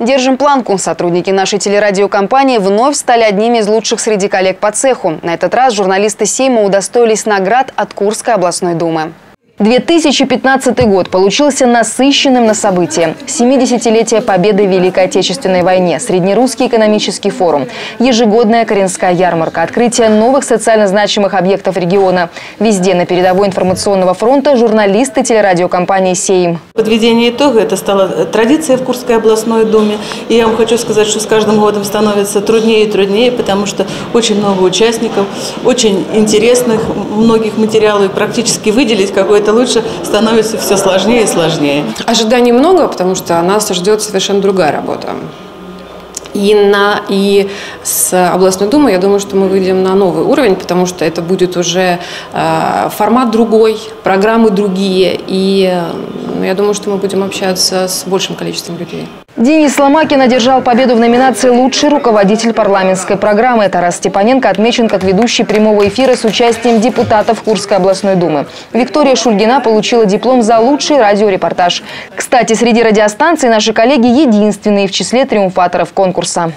Держим планку. Сотрудники нашей телерадиокомпании вновь стали одними из лучших среди коллег по цеху. На этот раз журналисты Сейма удостоились наград от Курской областной думы. 2015 год получился насыщенным на события. 70-летие победы в Великой Отечественной войне, Среднерусский экономический форум, ежегодная Коренская ярмарка, открытие новых социально значимых объектов региона. Везде на передовой информационного фронта журналисты телерадиокомпании «Сейм». Подведение итога – это стало традицией в Курской областной думе. И я вам хочу сказать, что с каждым годом становится труднее и труднее, потому что очень много участников, очень интересных многих материалов, и практически выделить какой-то лучше становится все сложнее и сложнее. Ожиданий много, потому что нас ждет совершенно другая работа. И, на, и с областной думой, я думаю, что мы выйдем на новый уровень, потому что это будет уже э, формат другой, программы другие. И э, я думаю, что мы будем общаться с большим количеством людей. Денис Ломакин одержал победу в номинации «Лучший руководитель парламентской программы». Тарас Степаненко отмечен как ведущий прямого эфира с участием депутатов Курской областной думы. Виктория Шульгина получила диплом за лучший радиорепортаж. Кстати, среди радиостанций наши коллеги единственные в числе триумфаторов конкурса.